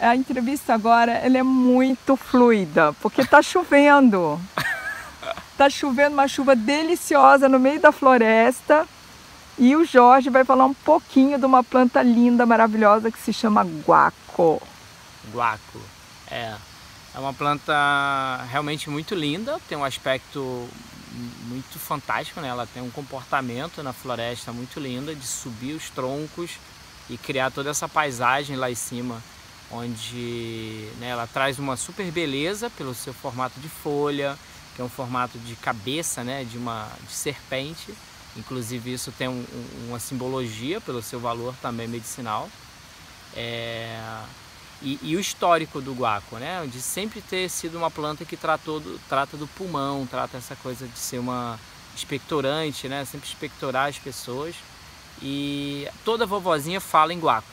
a entrevista agora ela é muito fluida, porque está chovendo. Está chovendo uma chuva deliciosa no meio da floresta. E o Jorge vai falar um pouquinho de uma planta linda, maravilhosa que se chama guaco. Guaco, é. É uma planta realmente muito linda, tem um aspecto muito fantástico, né? Ela tem um comportamento na floresta muito linda de subir os troncos e criar toda essa paisagem lá em cima, onde né, ela traz uma super beleza pelo seu formato de folha, que é um formato de cabeça, né, de uma de serpente. Inclusive isso tem um, uma simbologia pelo seu valor também medicinal. É... E, e, o histórico do guaco, né? De sempre ter sido uma planta que tratou do, trata do pulmão, trata essa coisa de ser uma expectorante, né? Sempre expectorar as pessoas. E toda vovozinha fala em guaco.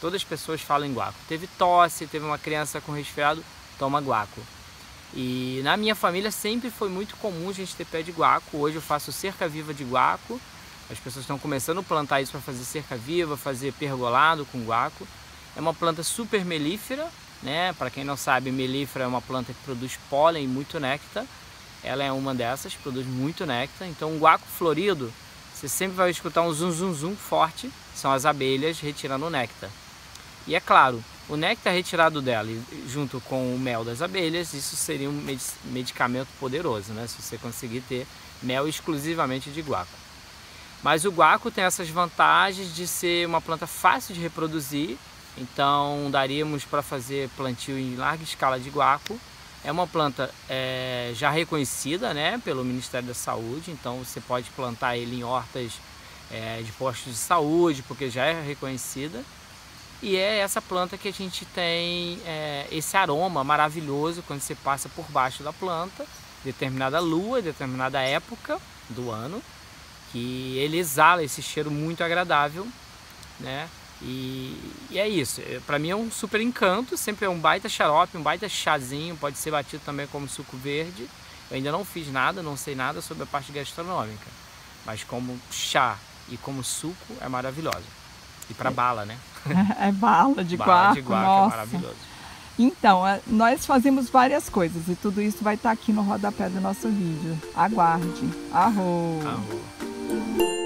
Todas as pessoas falam em guaco. Teve tosse, teve uma criança com resfriado, toma guaco. E na minha família sempre foi muito comum a gente ter pé de guaco. Hoje eu faço cerca viva de guaco. As pessoas estão começando a plantar isso para fazer cerca viva, fazer pergolado com guaco. É uma planta super melífera, né? Para quem não sabe, melífera é uma planta que produz pólen e muito néctar. Ela é uma dessas, produz muito néctar. Então, um guaco florido, você sempre vai escutar um zum zum zum forte, são as abelhas retirando o néctar. E é claro, o néctar retirado dela, junto com o mel das abelhas, isso seria um medicamento poderoso, né? Se você conseguir ter mel exclusivamente de guaco. Mas o guaco tem essas vantagens de ser uma planta fácil de reproduzir, então daríamos para fazer plantio em larga escala de guaco. É uma planta é, já reconhecida né, pelo Ministério da Saúde, então você pode plantar ele em hortas é, de postos de saúde, porque já é reconhecida. E é essa planta que a gente tem é, esse aroma maravilhoso quando você passa por baixo da planta, determinada lua, determinada época do ano, que ele exala esse cheiro muito agradável, né? E, e é isso, é, para mim é um super encanto, sempre é um baita xarope, um baita chazinho, pode ser batido também como suco verde. Eu ainda não fiz nada, não sei nada sobre a parte gastronômica, mas como chá e como suco é maravilhoso. E para bala, né? é bala de bala guaco, de guaco é nossa. é maravilhoso. Então, nós fazemos várias coisas e tudo isso vai estar aqui no rodapé do nosso vídeo. Aguarde. Arro! Arro.